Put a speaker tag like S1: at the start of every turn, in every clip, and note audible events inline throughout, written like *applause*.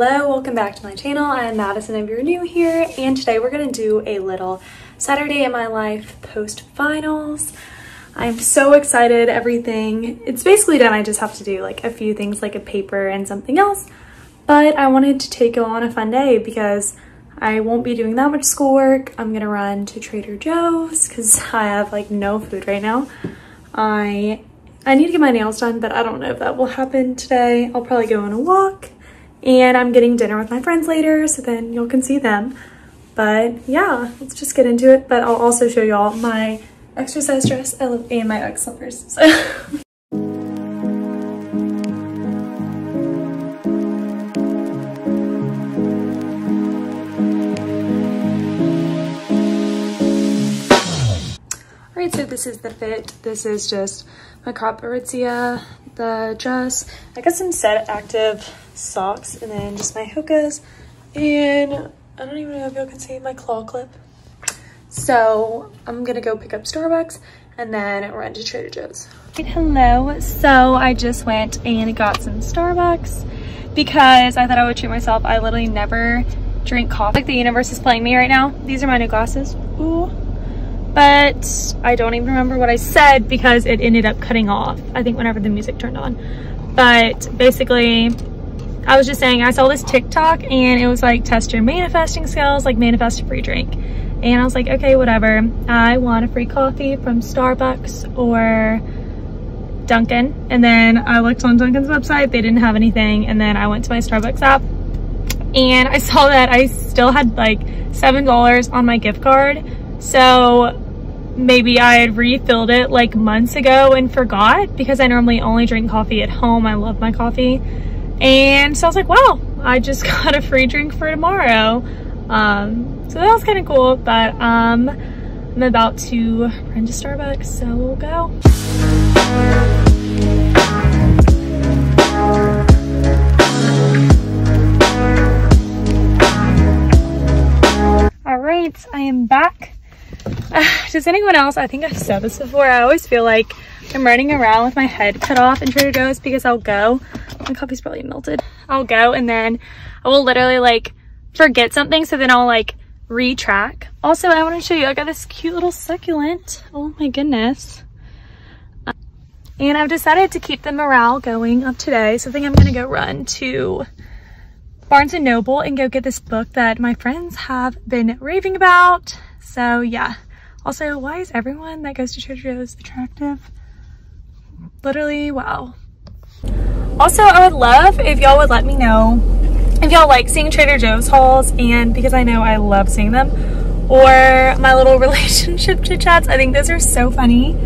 S1: Hello, welcome back to my channel. I'm Madison if you're new here and today we're to do a little Saturday in my life post finals. I'm so excited, everything. It's basically done. I just have to do like a few things like a paper and something else. But I wanted to take on a fun day because I won't be doing that much schoolwork. I'm to run to Trader Joe's because *laughs* I have like no food right now. I I need to get my nails done, but I don't know if that will happen today. I'll probably go on a walk and I'm getting dinner with my friends later, so then y'all can see them. But yeah, let's just get into it. But I'll also show y'all my exercise dress and my Ugg slippers. So. *laughs* Alright, so this is the fit. This is just my crop Aritzia, the dress. I got some set active socks and then just my hokas and I don't even know if y'all can see my claw clip. So I'm gonna go pick up Starbucks and then run to Trader Joe's. Hello, so I just went and got some Starbucks because I thought I would treat myself. I literally never drink coffee. Like the universe is playing me right now. These are my new glasses. Ooh. But I don't even remember what I said because it ended up cutting off. I think whenever the music turned on. But basically, I was just saying, I saw this TikTok and it was like, test your manifesting skills, like manifest a free drink. And I was like, okay, whatever. I want a free coffee from Starbucks or Dunkin'. And then I looked on Dunkin's website, they didn't have anything. And then I went to my Starbucks app and I *laughs* saw that I still had like $7 on my gift card. So maybe I had refilled it like months ago and forgot because I normally only drink coffee at home. I love my coffee. And so I was like, wow, I just *laughs* got a free drink for tomorrow. Um, so that was kind of cool, but um, I'm about to run to Starbucks, so we'll go. All right, I am back. Uh, *sighs* does anyone else, I think I've said this before, I always feel like I'm running around with my head cut off in Trader Joe's because I'll go my coffee's probably melted. I'll go and then I will literally like forget something. So then I'll like retrack. Also, I want to show you, I got this cute little succulent. Oh my goodness. and I've decided to keep the morale going up today. So I think I'm going to go run to Barnes & Noble and go get this book that my friends have been raving about. So yeah. Also, why is everyone that goes to Trader Joe's attractive? Literally, wow. Also, I would love if y'all would let me know if y'all like seeing Trader Joe's hauls and because I know I love seeing them or my little *laughs* relationship chit chats. I think those are so funny.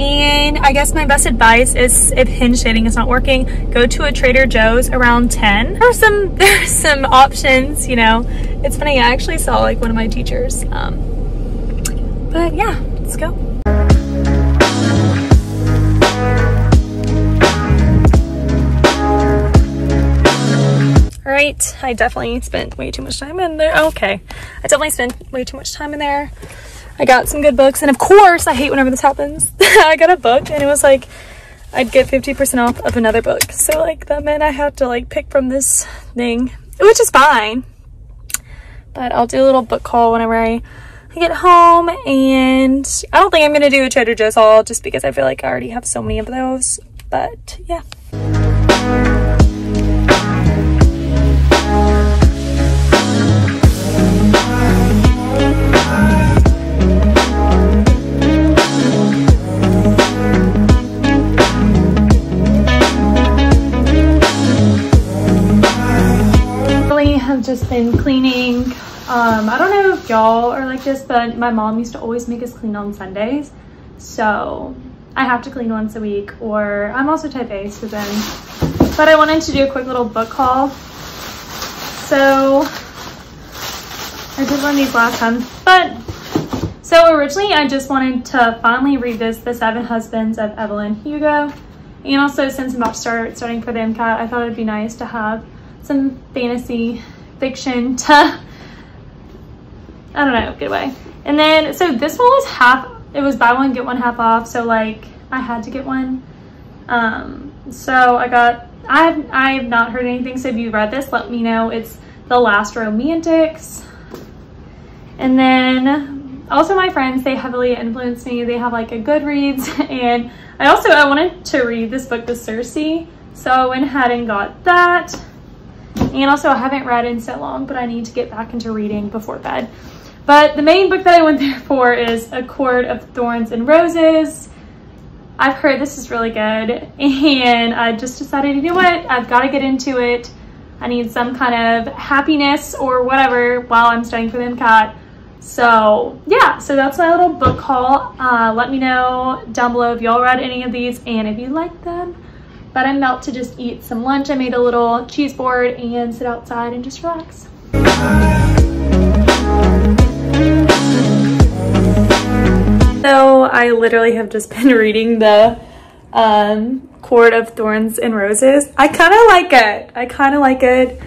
S1: And I guess my best advice is if hinge dating is not working, go to a Trader Joe's around 10. There's some *laughs* there's some options, you know. It's funny, I actually saw like one of my teachers. Um, but yeah, let's go. I definitely spent way too much time in there. Oh, okay. I definitely spent way too much time in there. I got some good books. And of course, I hate whenever this happens. *laughs* I got a book and it was like, I'd get 50% off of another book. So like that meant I had to like pick from this thing, which is fine. But I'll do a little book haul whenever I, get home. And I don't think I'm going to do a Trader Joe's haul just because I feel like I already have so many of those. But yeah. Just been cleaning. Um, I don't know if y'all are like this, but my mom used to always make us clean on Sundays. So I have to clean once a week or I'm also type A, so then, but I wanted to do a quick little book haul. So I did one of these last time, but so originally I just wanted to finally read this, The Seven Husbands of Evelyn Hugo. And also since I'm about to start studying for the MCAT, I thought it'd be nice to have some fantasy fiction to, I don't know, get away. And then, so this one was half, it was buy one, get one half off. So like I had to get one. Um, so I got I've, I've not heard anything. So if you read this, let me know. It's The Last Romantics. And then also my friends, they heavily influenced me. They have like a Goodreads. *laughs* And I also, I wanted to read this book, The Circe. So I went ahead and got that. And also I haven't read in so long, but I need to get back into reading before bed. But the main book that I went *laughs* there for is A Court of Thorns and Roses. I've heard this is really good and I just decided, you know what, I've got to get into it. I need some kind of happiness or whatever while I'm studying for the MCAT. So yeah, so that's my little book haul. Uh, let me know down below if y'all read any of these and if you like them. But I'm about to just eat some lunch. I made a little cheese board and sit outside and just relax. So I literally have just been *laughs* reading the um, Court of Thorns and Roses. I kind of like it. I kind of like it.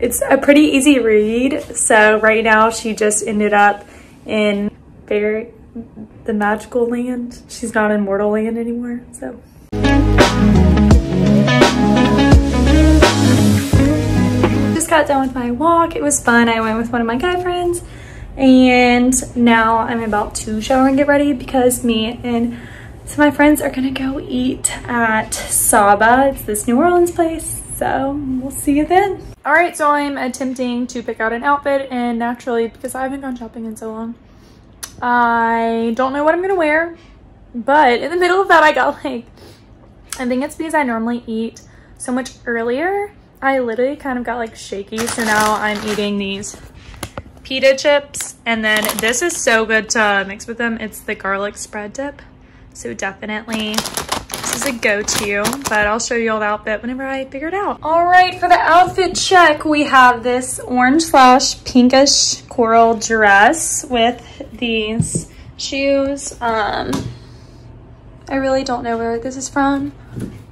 S1: It's a pretty easy read. So right now she just ended up in very the magical land. She's not in mortal land anymore. So. Got done with my walk. It was fun. I went with one of my guy friends and now I'm about to shower and get ready because me and of my friends are gonna go eat at Saba. It's this New Orleans place. So we'll see you then. All right, so I'm attempting to pick out an outfit and naturally, because I haven't gone shopping in so long, I don't know what I'm gonna wear. But in the middle of that, I got like, I think it's because I normally eat so much earlier. I literally kind of got like shaky. So now I'm eating these pita chips. And then this is so good to mix with them. It's the garlic spread dip. So definitely this is a go-to, but I'll show you all the outfit whenever I figure it out. All right, for the outfit check, we have this orange slash pinkish coral dress with these shoes. Um, I really don't know where this is from.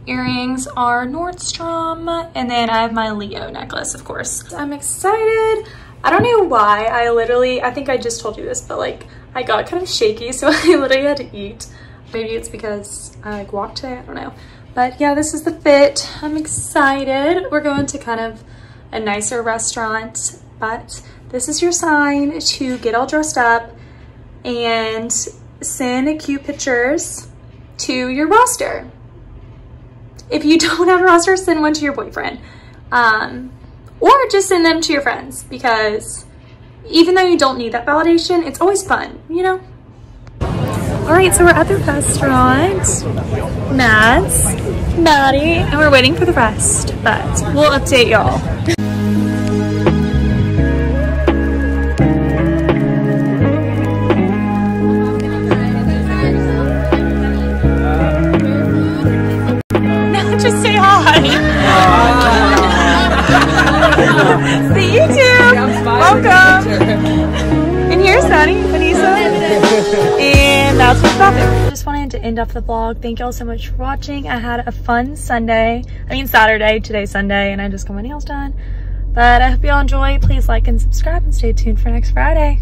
S1: Earrings are Nordstrom, and then I have my Leo necklace, of course. I'm excited. I don't know why. I literally, I think I just told you this, but like I got kind of shaky, *laughs* so I literally had to eat. Maybe it's because I like walked today, I don't know. But yeah, this is the fit. I'm excited. We're going to kind of a nicer restaurant, but this is your sign to get all dressed up and send cute pictures to your roster. If you *laughs* don't have a roster, send one to your boyfriend. Um, or just send them to your friends because even though you don't need that validation, it's always fun, you know? All right, so we're at the restaurant, Mads, Maddie, and we're waiting for the rest, but we'll update y'all. *laughs* and that's what's. I just wanted to end off the vlog. Thank y'all so much for watching. I had a fun Sunday. I mean Saturday, today's Sunday, and I just got my nails done. But I hope y'all enjoy. Please like and subscribe and stay tuned for next Friday.